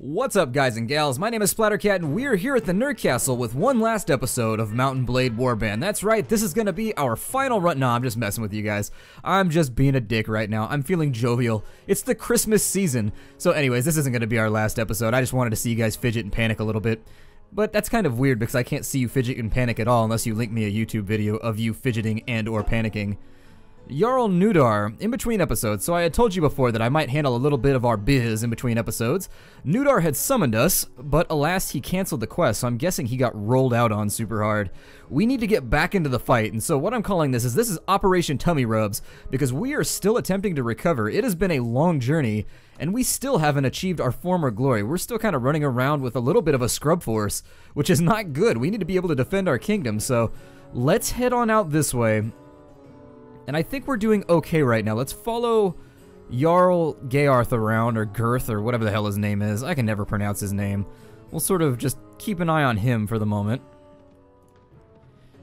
What's up, guys and gals? My name is Splattercat, and we're here at the Nerd Castle with one last episode of Mount and Blade Warband. That's right, this is gonna be our final run. No, I'm just messing with you guys. I'm just being a dick right now. I'm feeling jovial. It's the Christmas season. So, anyways, this isn't gonna be our last episode. I just wanted to see you guys fidget and panic a little bit. But that's kind of weird because I can't see you fidget and panic at all unless you link me a YouTube video of you fidgeting and or panicking. Jarl Nudar, in between episodes, so I had told you before that I might handle a little bit of our biz in between episodes. Nudar had summoned us, but alas, he canceled the quest, so I'm guessing he got rolled out on super hard. We need to get back into the fight, and so what I'm calling this is this is Operation Tummy Rubs, because we are still attempting to recover. It has been a long journey, and we still haven't achieved our former glory. We're still kind of running around with a little bit of a scrub force, which is not good. We need to be able to defend our kingdom, so let's head on out this way and I think we're doing okay right now. Let's follow Jarl Gayarth around, or Girth, or whatever the hell his name is. I can never pronounce his name. We'll sort of just keep an eye on him for the moment.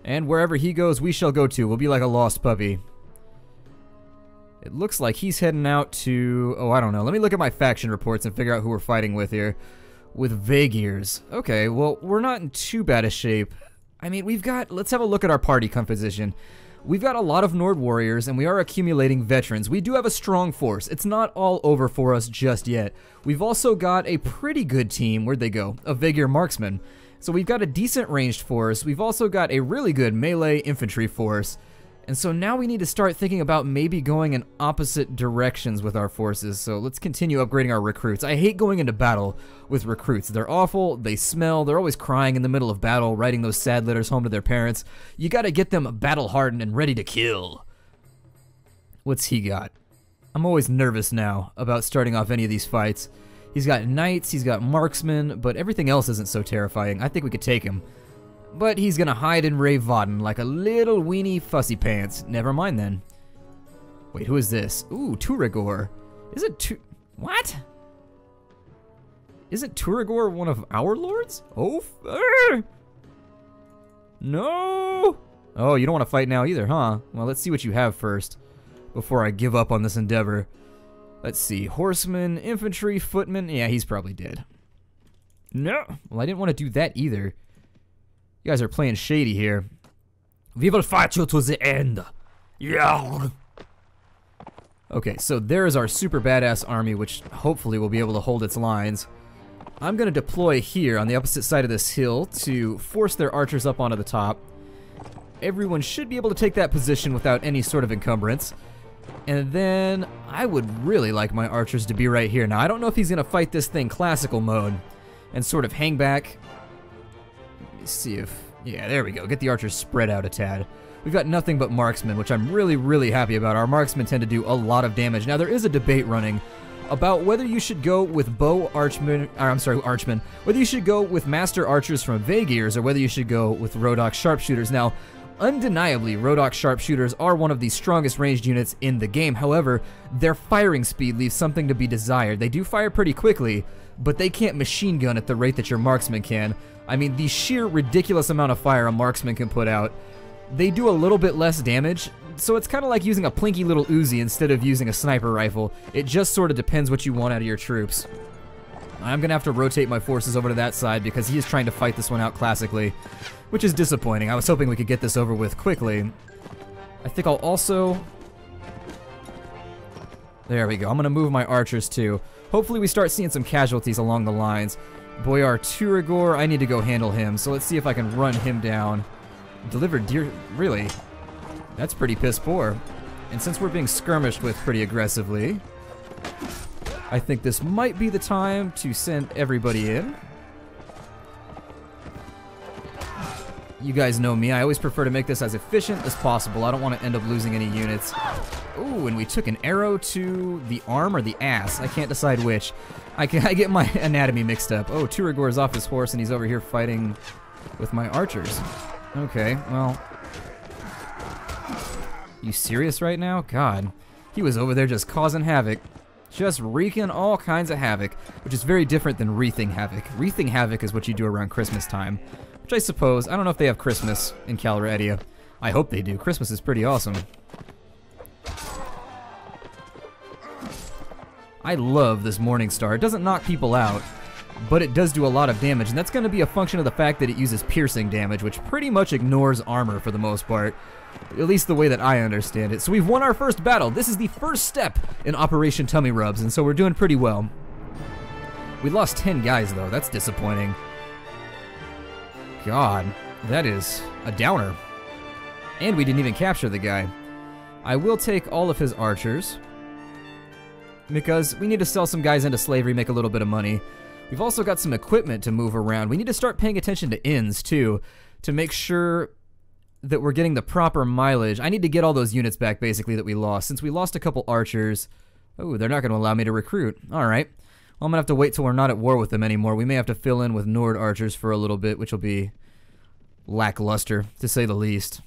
And wherever he goes, we shall go too. We'll be like a lost puppy. It looks like he's heading out to... Oh, I don't know. Let me look at my faction reports and figure out who we're fighting with here. With Vaegirs. Okay, well, we're not in too bad a shape. I mean, we've got... Let's have a look at our party composition. We've got a lot of Nord warriors, and we are accumulating veterans. We do have a strong force. It's not all over for us just yet. We've also got a pretty good team. Where'd they go? A Vaegir marksman. So we've got a decent ranged force. We've also got a really good melee infantry force. And so now we need to start thinking about maybe going in opposite directions with our forces. So let's continue upgrading our recruits. I hate going into battle with recruits. They're awful, they smell, they're always crying in the middle of battle, writing those sad letters home to their parents. You gotta get them battle hardened and ready to kill. What's he got? I'm always nervous now about starting off any of these fights. He's got knights, he's got marksmen, but everything else isn't so terrifying. I think we could take him. But he's gonna hide in Ray Reyvadin like a little weeny fussy pants. Never mind then. Wait, who is this? Ooh, Turigor. Is it Tu- What? Isn't Turigor one of our lords? Oh. No! Oh, you don't want to fight now either, huh? Well, let's see what you have first before I give up on this endeavor. Let's see. horsemen, infantry, footmen. Yeah, he's probably dead. No. Well, I didn't want to do that either. You guys are playing shady here. We will fight you to the end. Yeah. Okay, so there is our super badass army, which hopefully will be able to hold its lines. I'm going to deploy here on the opposite side of this hill to force their archers up onto the top. Everyone should be able to take that position without any sort of encumbrance. And then I would really like my archers to be right here. Now, I don't know if he's going to fight this thing classical mode and sort of hang back see if... Yeah, there we go. Get the archers spread out a tad. We've got nothing but marksmen, which I'm really, really happy about. Our marksmen tend to do a lot of damage. Now, there is a debate running about whether you should go with bow archmen, or uh, I'm sorry, archmen, whether you should go with master archers from Vaegirs or whether you should go with Rhodok sharpshooters. Now, undeniably, Rhodok sharpshooters are one of the strongest ranged units in the game. However, their firing speed leaves something to be desired. They do fire pretty quickly, but they can't machine gun at the rate that your marksman can. I mean, the sheer ridiculous amount of fire a marksman can put out, they do a little bit less damage, so it's kind of like using a plinky little Uzi instead of using a sniper rifle. It just sort of depends what you want out of your troops. I'm going to have to rotate my forces over to that side because he is trying to fight this one out classically, which is disappointing. I was hoping we could get this over with quickly. I think I'll also... There we go. I'm going to move my archers too. Hopefully we start seeing some casualties along the lines. Boyar Turigor, I need to go handle him, so let's see if I can run him down. Deliver deer, really? That's pretty piss poor. And since we're being skirmished with pretty aggressively, I think this might be the time to send everybody in. You guys know me, I always prefer to make this as efficient as possible. I don't want to end up losing any units. Ooh, and we took an arrow to the arm or the ass. I can't decide which. I, can, I get my anatomy mixed up. Oh, Turigor's off his horse and he's over here fighting with my archers. Okay, well... You serious right now? God. He was over there just causing havoc. Just wreaking all kinds of havoc, which is very different than wreathing havoc. Wreathing havoc is what you do around Christmas time, which I suppose, I don't know if they have Christmas in Calradia. I hope they do. Christmas is pretty awesome. I love this Morning Star. It doesn't knock people out, but it does do a lot of damage, and that's going to be a function of the fact that it uses piercing damage, which pretty much ignores armor for the most part. At least the way that I understand it. So we've won our first battle. This is the first step in Operation Tummy Rubs, and so we're doing pretty well. We lost 10 guys, though. That's disappointing. God, that is a downer. And we didn't even capture the guy. I will take all of his archers. Because we need to sell some guys into slavery, make a little bit of money. We've also got some equipment to move around. We need to start paying attention to inns, too, to make sure that we're getting the proper mileage. I need to get all those units back, basically, that we lost. Since we lost a couple archers... Oh, they're not going to allow me to recruit. All right. Well, I'm going to have to wait till we're not at war with them anymore. We may have to fill in with Nord archers for a little bit, which will be lackluster, to say the least.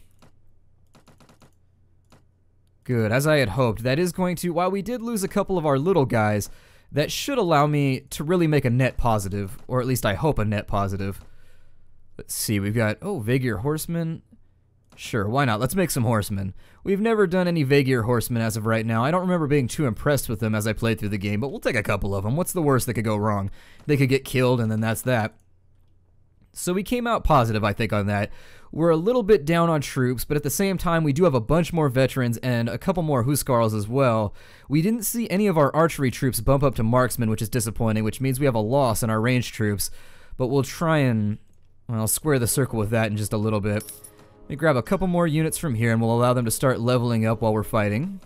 Good, as I had hoped. That is going to, while we did lose a couple of our little guys, that should allow me to really make a net positive, or at least I hope a net positive. Let's see, we've got, oh, Vaegir Horsemen. Sure, why not? Let's make some horsemen. We've never done any Vaegir horsemen as of right now. I don't remember being too impressed with them as I played through the game, but we'll take a couple of them. What's the worst that could go wrong? They could get killed, and then that's that. So we came out positive, I think, on that. We're a little bit down on troops, but at the same time, we do have a bunch more veterans and a couple more Huscarls as well. We didn't see any of our archery troops bump up to marksmen, which is disappointing, which means we have a loss in our ranged troops. But we'll try and, well, square the circle with that in just a little bit. Let me grab a couple more units from here and we'll allow them to start leveling up while we're fighting.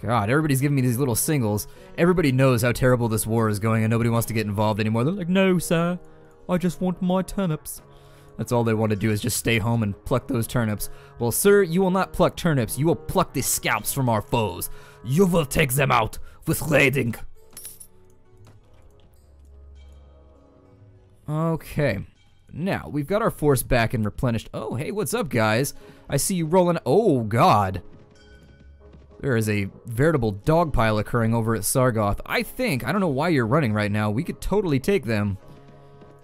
God, everybody's giving me these little singles. Everybody knows how terrible this war is going and nobody wants to get involved anymore. They're like, no, sir. I just want my turnips. That's all they want to do is just stay home and pluck those turnips. Well, sir, you will not pluck turnips. You will pluck the scalps from our foes. You will take them out with raiding. Okay. Now, we've got our force back and replenished. Oh, hey, what's up, guys? I see you rolling. Oh, God. There is a veritable dog pile occurring over at Sargoth. I think, I don't know why you're running right now. We could totally take them.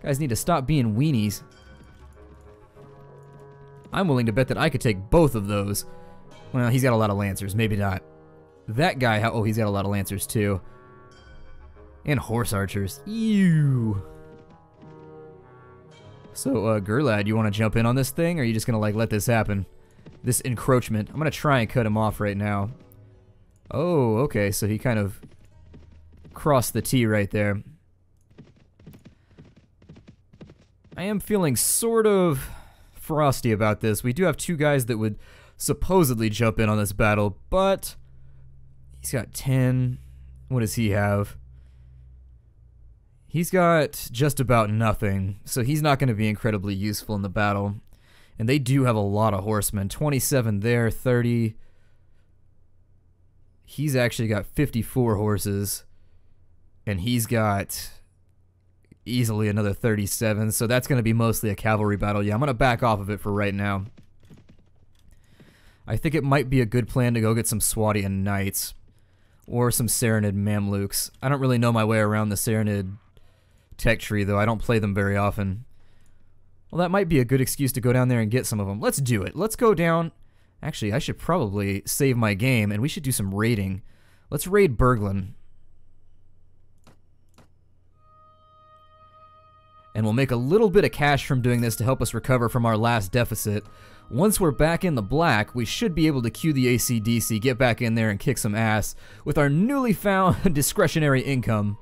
Guys need to stop being weenies. I'm willing to bet that I could take both of those. Well, he's got a lot of Lancers. Maybe not. That guy, oh, he's got a lot of Lancers, too. And Horse Archers. Ew. So, uh, Gerlad, you want to jump in on this thing, or are you just going to, like, let this happen? This encroachment. I'm going to try and cut him off right now. Oh, okay, so he kind of crossed the T right there. I am feeling sort of frosty about this. We do have two guys that would supposedly jump in on this battle, but he's got 10. What does he have? He's got just about nothing, so he's not going to be incredibly useful in the battle. And they do have a lot of horsemen. 27 there, 30. He's actually got 54 horses. And he's got easily another 37, so that's going to be mostly a cavalry battle. Yeah, I'm going to back off of it for right now. I think it might be a good plan to go get some Swadian Knights. Or some Sarranid Mamluks. I don't really know my way around the Sarranid tech tree, though I don't play them very often. Well, that might be a good excuse to go down there and get some of them. Let's do it. Let's go down. Actually, I should probably save my game, and we should do some raiding. Let's raid Berglund. And we'll make a little bit of cash from doing this to help us recover from our last deficit. Once we're back in the black, we should be able to cue the ACDC, get back in there and kick some ass with our newly found discretionary income.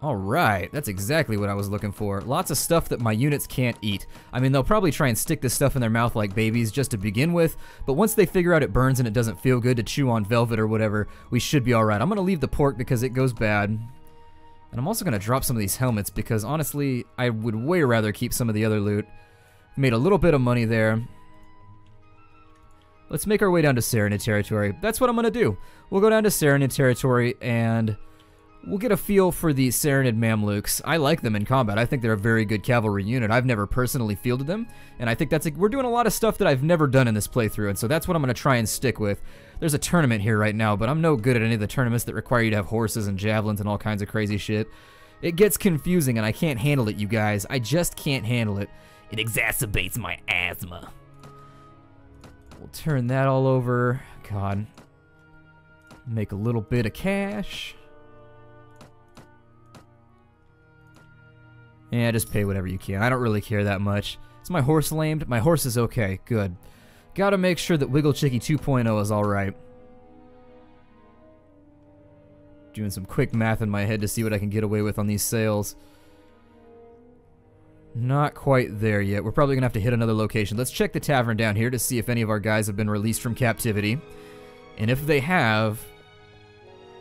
Alright, that's exactly what I was looking for. Lots of stuff that my units can't eat. I mean, they'll probably try and stick this stuff in their mouth like babies just to begin with, but once they figure out it burns and it doesn't feel good to chew on velvet or whatever, we should be alright. I'm gonna leave the pork because it goes bad. And I'm also gonna drop some of these helmets because honestly, I would way rather keep some of the other loot. Made a little bit of money there. Let's make our way down to Sarranid territory. That's what I'm gonna do. We'll go down to Sarranid territory and We'll get a feel for the Sarranid Mamluks. I like them in combat. I think they're a very good cavalry unit. I've never personally fielded them, and I think that's a, we're doing a lot of stuff that I've never done in this playthrough, and so that's what I'm going to try and stick with. There's a tournament here right now, but I'm no good at any of the tournaments that require you to have horses and javelins and all kinds of crazy shit. It gets confusing, and I can't handle it, you guys. I just can't handle it. It exacerbates my asthma. We'll turn that all over. God. Make a little bit of cash. Yeah, just pay whatever you can. I don't really care that much. Is my horse lamed? My horse is okay. Good. Gotta make sure that Wiggle Chicky 2.0 is alright. Doing some quick math in my head to see what I can get away with on these sales. Not quite there yet. We're probably going to have to hit another location. Let's check the tavern down here to see if any of our guys have been released from captivity. And if they have,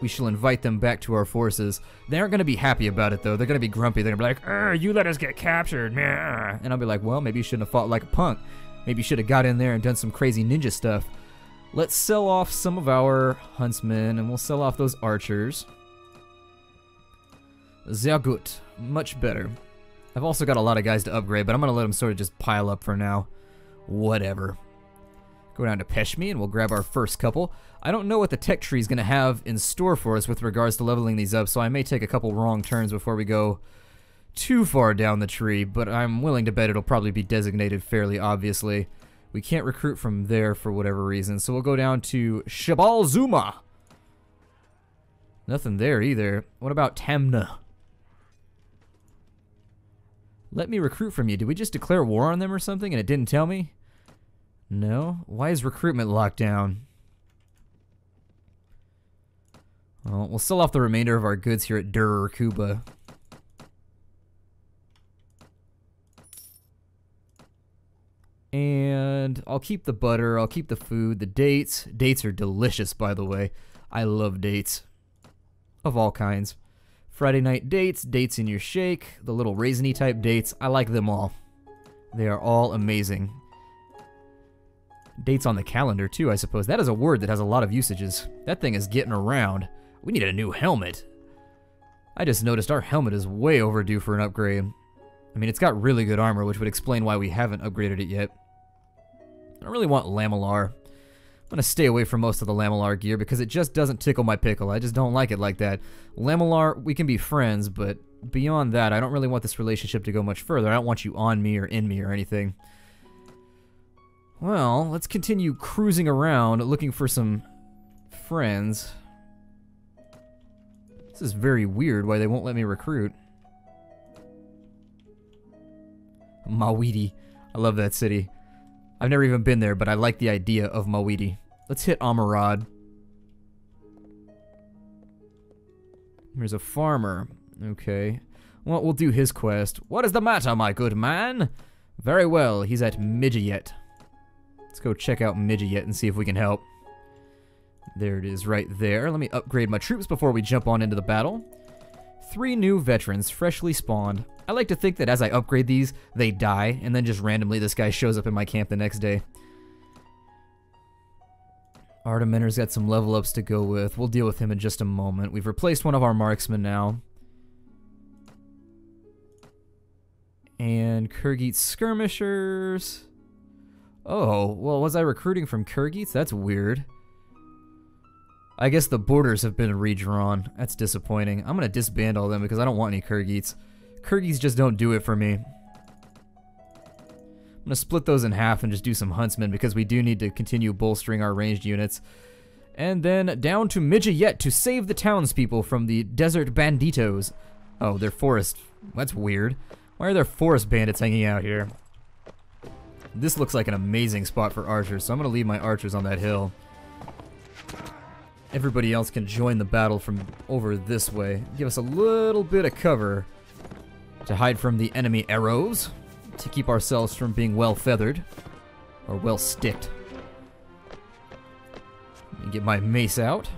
we shall invite them back to our forces. They aren't going to be happy about it, though. They're going to be grumpy. They're going to be like, you let us get captured. Meh. And I'll be like, well, maybe you shouldn't have fought like a punk. Maybe you should have got in there and done some crazy ninja stuff. Let's sell off some of our huntsmen, and we'll sell off those archers. Sehr gut. Much better. I've also got a lot of guys to upgrade, but I'm going to let them sort of just pile up for now. Whatever. Go down to Peshmi and we'll grab our first couple. I don't know what the tech tree is going to have in store for us with regards to leveling these up, so I may take a couple wrong turns before we go too far down the tree, but I'm willing to bet it'll probably be designated fairly obviously. We can't recruit from there for whatever reason, so we'll go down to Shibal Zumr. Nothing there either. What about Tamna? Let me recruit from you. Did we just declare war on them or something and it didn't tell me? No? Why is recruitment locked down? Well, we'll sell off the remainder of our goods here at Durquba. And I'll keep the butter, I'll keep the food, the dates. Dates are delicious, by the way. I love dates. Of all kinds. Friday night dates, dates in your shake, the little raisiny type dates, I like them all. They are all amazing. Dates on the calendar too, I suppose. That is a word that has a lot of usages. That thing is getting around. We need a new helmet. I just noticed our helmet is way overdue for an upgrade. I mean, it's got really good armor, which would explain why we haven't upgraded it yet. I don't really want Lamellar. I'm going to stay away from most of the Lamellar gear because it just doesn't tickle my pickle. I just don't like it like that. Lamellar, we can be friends, but beyond that, I don't really want this relationship to go much further. I don't want you on me or in me or anything. Well, let's continue cruising around looking for some friends. This is very weird why they won't let me recruit. Mawiti. I love that city. I've never even been there, but I like the idea of Mawiti. Let's hit Amarad. There's a farmer. Okay. Well, we'll do his quest. What is the matter, my good man? Very well, he's at Mijayet. Let's go check out Mijayet and see if we can help. There it is right there. Let me upgrade my troops before we jump on into the battle. Three new veterans, freshly spawned. I like to think that as I upgrade these, they die, and then just randomly this guy shows up in my camp the next day. Artimenner's got some level ups to go with. We'll deal with him in just a moment. We've replaced one of our marksmen now. And Khergit's skirmishers. Oh, well, was I recruiting from Khergit's? That's weird. I guess the borders have been redrawn. That's disappointing. I'm gonna disband all them because I don't want any Khergits. Kurgis just don't do it for me. I'm gonna split those in half and just do some huntsmen because we do need to continue bolstering our ranged units. And then down to Mijayet to save the townspeople from the desert banditos. Oh, they're forest. That's weird. Why are there forest bandits hanging out here? This looks like an amazing spot for archers, so I'm gonna leave my archers on that hill. Everybody else can join the battle from over this way. Give us a little bit of cover to hide from the enemy arrows, to keep ourselves from being well feathered, or well sticked. Let me get my mace out.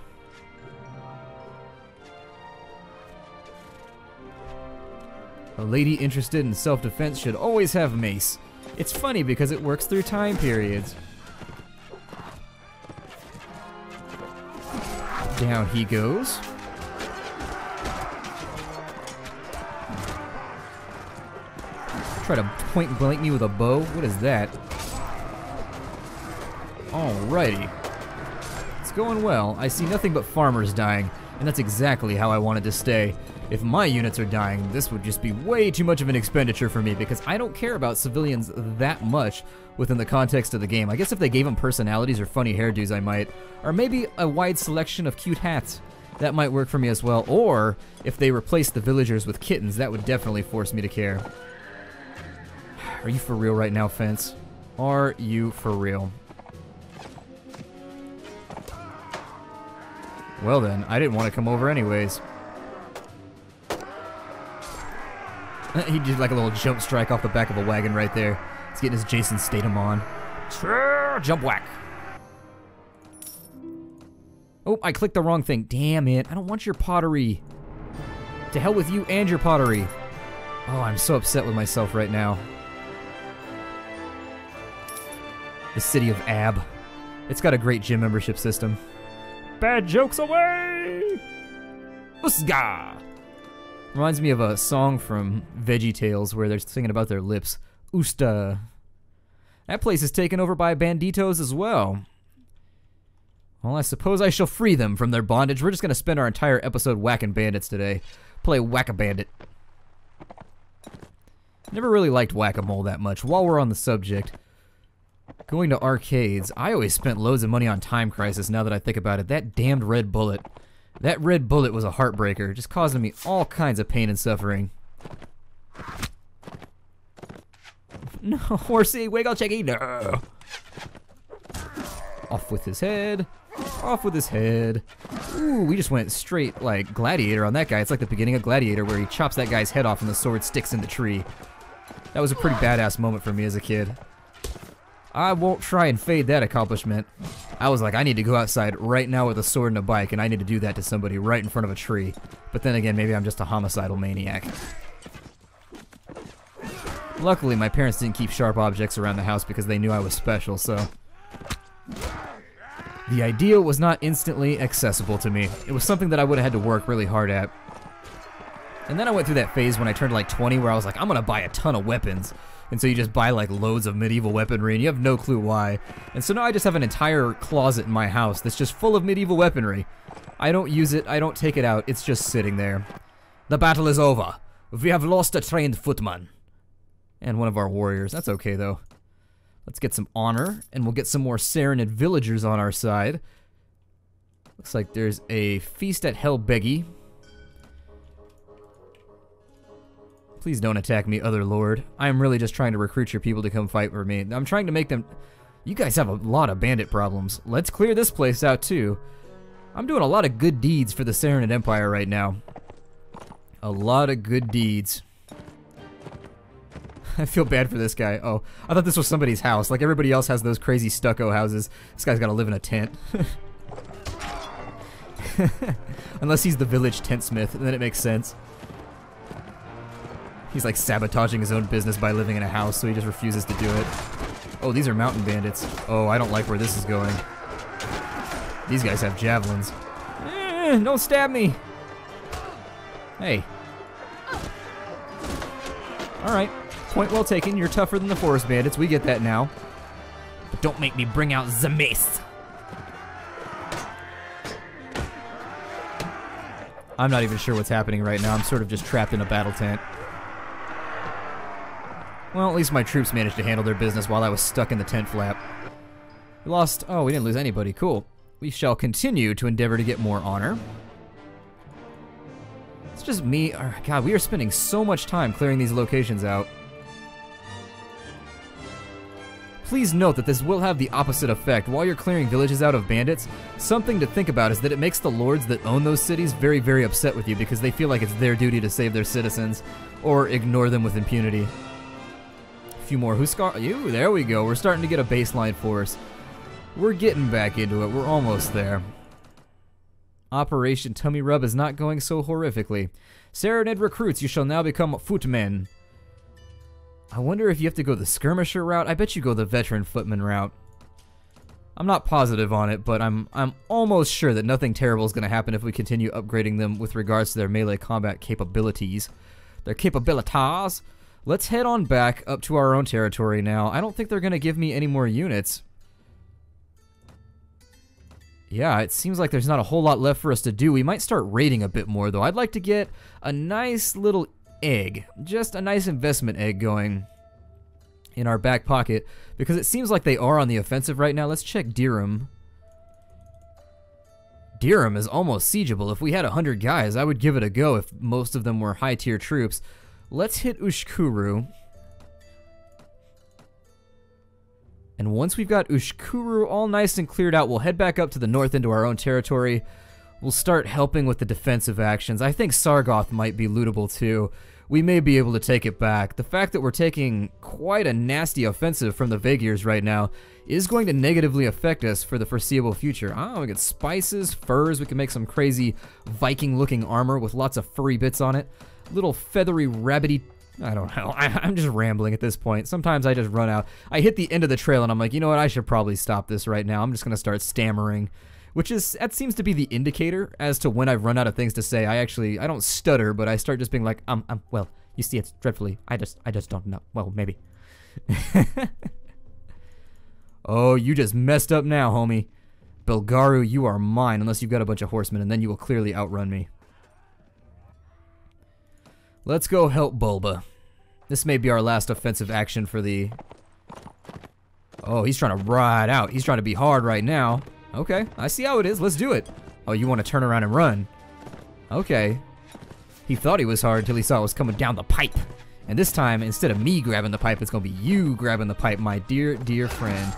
A lady interested in self-defense should always have mace. It's funny because it works through time periods. Down he goes. Try to point blank me with a bow? What is that? Alrighty. It's going well. I see nothing but farmers dying. And that's exactly how I wanted to stay. If my units are dying, this would just be way too much of an expenditure for me because I don't care about civilians that much within the context of the game. I guess if they gave them personalities or funny hairdos, I might. Or maybe a wide selection of cute hats. That might work for me as well. Or if they replaced the villagers with kittens, that would definitely force me to care. Are you for real right now, Fence? Are you for real? Well then, I didn't want to come over anyways. he did like a little jump strike off the back of a wagon right there. He's getting his Jason Statham on. Jump whack. Oh, I clicked the wrong thing. Damn it. I don't want your pottery. To hell with you and your pottery. Oh, I'm so upset with myself right now. The city of Ab. It's got a great gym membership system. Bad jokes away! Usga! Reminds me of a song from Veggie Tales where they're singing about their lips. Usta. That place is taken over by banditos as well. Well, I suppose I shall free them from their bondage. We're just going to spend our entire episode whacking bandits today. Play Whack-A-Bandit. Never really liked Whack-A-Mole that much. While we're on the subject, going to arcades, I always spent loads of money on Time Crisis now that I think about it. That damned red bullet. That red bullet was a heartbreaker, just causing me all kinds of pain and suffering. No, horsey, wiggle checky, no. Off with his head. Off with his head. Ooh, we just went straight, like, Gladiator on that guy. It's like the beginning of Gladiator where he chops that guy's head off and the sword sticks in the tree. That was a pretty badass moment for me as a kid. I won't try and fade that accomplishment. I was like, I need to go outside right now with a sword and a bike, and I need to do that to somebody right in front of a tree. But then again, maybe I'm just a homicidal maniac. Luckily, my parents didn't keep sharp objects around the house because they knew I was special, so... The idea was not instantly accessible to me. It was something that I would have had to work really hard at. And then I went through that phase when I turned like 20 where I was like, I'm gonna buy a ton of weapons. And so you just buy like loads of medieval weaponry and you have no clue why. And so now I just have an entire closet in my house that's just full of medieval weaponry. I don't use it, I don't take it out, it's just sitting there. The battle is over. We have lost a trained footman. And one of our warriors. That's okay though. Let's get some honor, and we'll get some more Sarranid villagers on our side. Looks like there's a feast at Beggy. Please don't attack me, other lord. I am really just trying to recruit your people to come fight for me. I'm trying to make them... You guys have a lot of bandit problems. Let's clear this place out, too. I'm doing a lot of good deeds for the Sarranid Empire right now. A lot of good deeds. I feel bad for this guy. Oh, I thought this was somebody's house. Like everybody else has those crazy stucco houses. This guy's gotta live in a tent. Unless he's the village tent smith, then it makes sense. He's like sabotaging his own business by living in a house, so he just refuses to do it. Oh, these are mountain bandits. Oh, I don't like where this is going. These guys have javelins. Eh, don't stab me! Hey. Alright. Point well taken. You're tougher than the forest bandits. We get that now. But don't make me bring out the mace. I'm not even sure what's happening right now. I'm sort of just trapped in a battle tent. Well, at least my troops managed to handle their business while I was stuck in the tent flap. We lost... Oh, we didn't lose anybody. Cool. We shall continue to endeavor to get more honor. It's just me... Oh, God, we are spending so much time clearing these locations out. Please note that this will have the opposite effect. While you're clearing villages out of bandits, something to think about is that it makes the lords that own those cities very, very upset with you because they feel like it's their duty to save their citizens or ignore them with impunity. Few more Huskar. You, there we go. We're starting to get a baseline force. We're getting back into it. We're almost there. Operation Tummy Rub is not going so horrifically. Sarranid recruits, you shall now become footmen. I wonder if you have to go the skirmisher route. I bet you go the veteran footman route. I'm not positive on it, but I'm I'm almost sure that nothing terrible is going to happen if we continue upgrading them with regards to their melee combat capabilities. Their capabilities. Let's head on back up to our own territory now. I don't think they're going to give me any more units. Yeah, it seems like there's not a whole lot left for us to do. We might start raiding a bit more, though. I'd like to get a nice little egg, just a nice investment egg going in our back pocket, because it seems like they are on the offensive right now. Let's check Dirham. Dirham is almost siegeable. If we had 100 guys, I would give it a go if most of them were high-tier troops. Let's hit Ushkuru. And once we've got Ushkuru all nice and cleared out, we'll head back up to the north into our own territory. We'll start helping with the defensive actions. I think Sargoth might be lootable too. We may be able to take it back. The fact that we're taking quite a nasty offensive from the Vaegirs right now is going to negatively affect us for the foreseeable future. Oh, we get spices, furs, we can make some crazy Viking-looking armor with lots of furry bits on it. Little feathery, rabbity I don't know. I, am just rambling at this point. Sometimes I just run out. I hit the end of the trail and I'm like, you know what? I should probably stop this right now. I'm just going to start stammering, which is, that seems to be the indicator as to when I've run out of things to say. I actually, I don't stutter, but I start just being like, um, um, well, you see, it's dreadfully, I just, I just don't know. Well, maybe. oh, you just messed up now, homie. Belgaru, you are mine unless you've got a bunch of horsemen, and then you will clearly outrun me. Let's go help Bulba. This may be our last offensive action for the... Oh, he's trying to ride out. He's trying to be hard right now. Okay, I see how it is. Let's do it. Oh, you want to turn around and run. Okay. He thought he was hard until he saw it was coming down the pipe. And this time, instead of me grabbing the pipe, it's going to be you grabbing the pipe, my dear, dear friend.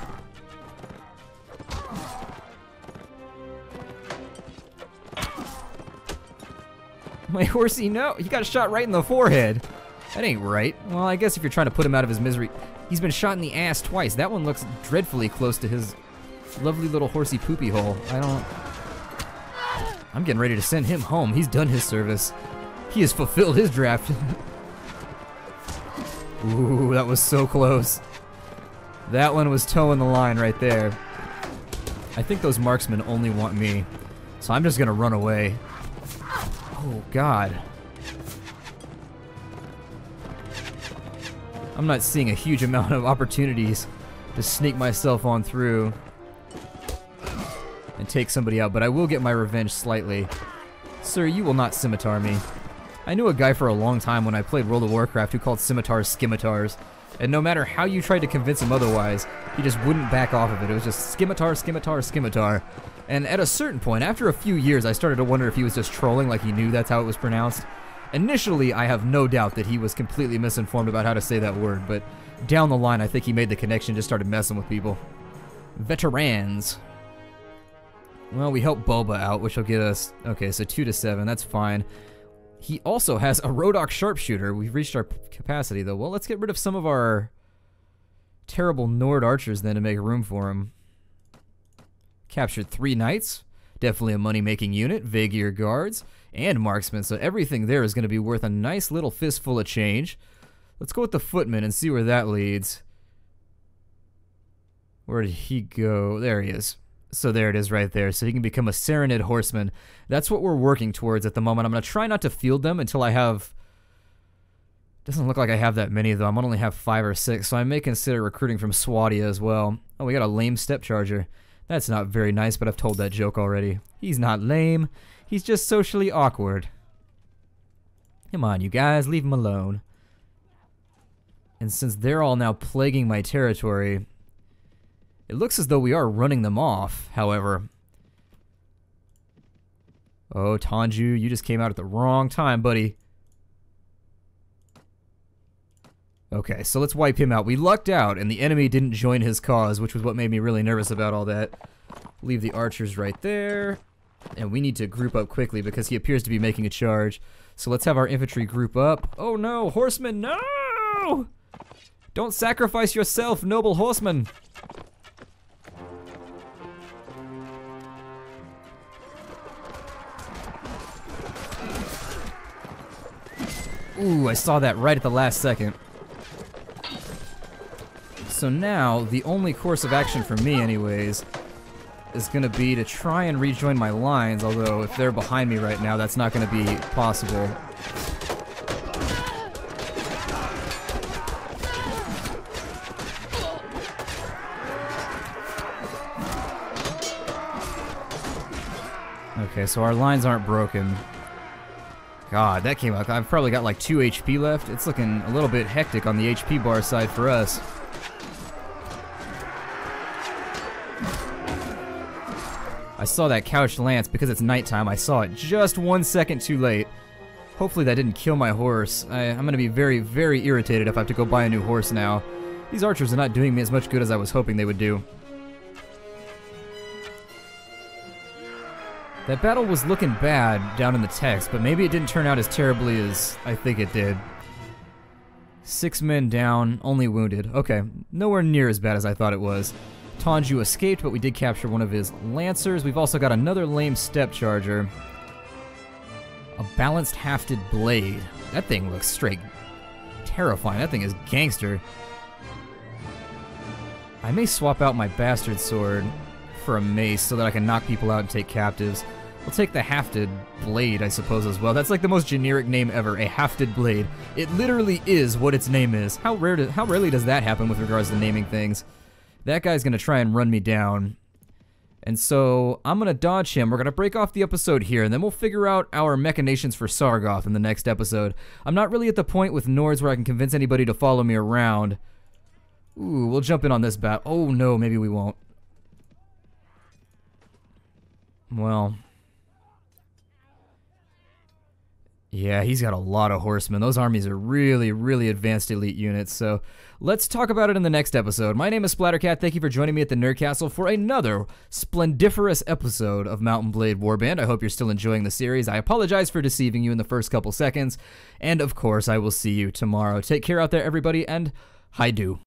My horsey, no. He got shot right in the forehead. That ain't right. Well, I guess if you're trying to put him out of his misery. He's been shot in the ass twice. That one looks dreadfully close to his lovely little horsey poopy hole. I don't... I'm getting ready to send him home. He's done his service. He has fulfilled his draft. Ooh, that was so close. That one was toeing the line right there. I think those marksmen only want me. So I'm just gonna run away. Oh, God. I'm not seeing a huge amount of opportunities to sneak myself on through and take somebody out, but I will get my revenge slightly. Sir, you will not scimitar me. I knew a guy for a long time when I played World of Warcraft who called scimitars scimitars, and no matter how you tried to convince him otherwise, he just wouldn't back off of it. It was just scimitar, scimitar, scimitar. And at a certain point, after a few years, I started to wonder if he was just trolling like he knew that's how it was pronounced. Initially, I have no doubt that he was completely misinformed about how to say that word, but down the line, I think he made the connection, just started messing with people. Veterans. Well, we helped Bulba out, which will get us... Okay, so 2 to 7, that's fine. He also has a Rhodok Sharpshooter. We've reached our capacity, though. Well, let's get rid of some of our terrible Nord archers, then, to make room for him. Captured three knights. Definitely a money-making unit. Vaegir guards and marksmen. So everything there is going to be worth a nice little fistful of change. Let's go with the footman and see where that leads. Where did he go? There he is. So there it is right there. So he can become a Sarranid horseman. That's what we're working towards at the moment. I'm going to try not to field them until I have... Doesn't look like I have that many, though. I'm only have five or six, so I may consider recruiting from Swadia as well. Oh, we got a lame steppe charger. That's not very nice, but I've told that joke already. He's not lame. He's just socially awkward. Come on, you guys, leave him alone. And since they're all now plaguing my territory, it looks as though we are running them off, however. Oh, Tanju, you just came out at the wrong time, buddy. Okay, so let's wipe him out. We lucked out, and the enemy didn't join his cause, which was what made me really nervous about all that. Leave the archers right there. And we need to group up quickly because he appears to be making a charge. So let's have our infantry group up. Oh no, horsemen, no! Don't sacrifice yourself, noble horseman! Ooh, I saw that right at the last second. So now, the only course of action for me anyways, is going to be to try and rejoin my lines, although if they're behind me right now, that's not going to be possible. Okay, so our lines aren't broken. God, that came out. I've probably got like 2 HP left. It's looking a little bit hectic on the HP bar side for us. Saw that couched lance because it's nighttime. I saw it just one second too late. Hopefully that didn't kill my horse. I, am to be very, very irritated if I have to go buy a new horse now. These archers are not doing me as much good as I was hoping they would do. That battle was looking bad down in the text, but maybe it didn't turn out as terribly as I think it did. Six men down, only wounded. Okay, nowhere near as bad as I thought it was. Tanju escaped, but we did capture one of his lancers. We've also got another lame steppe charger. A balanced hafted blade. That thing looks straight terrifying. That thing is gangster. I may swap out my bastard sword for a mace so that I can knock people out and take captives. We'll take the hafted blade, I suppose, as well. That's like the most generic name ever, a hafted blade. It literally is what its name is. How rare do, how rarely does that happen with regards to naming things? That guy's gonna try and run me down. And so I'm gonna dodge him. We're gonna break off the episode here, and then we'll figure out our machinations for Sargoth in the next episode. I'm not really at the point with Nords where I can convince anybody to follow me around. Ooh, we'll jump in on this bat. Oh no, maybe we won't. Well. Yeah, he's got a lot of horsemen. Those armies are really, really advanced elite units, so let's talk about it in the next episode. My name is Splattercat. Thank you for joining me at the Nerd Castle for another splendiferous episode of Mount and Blade Warband. I hope you're still enjoying the series. I apologize for deceiving you in the first couple seconds, and of course, I will see you tomorrow. Take care out there, everybody, and hi do.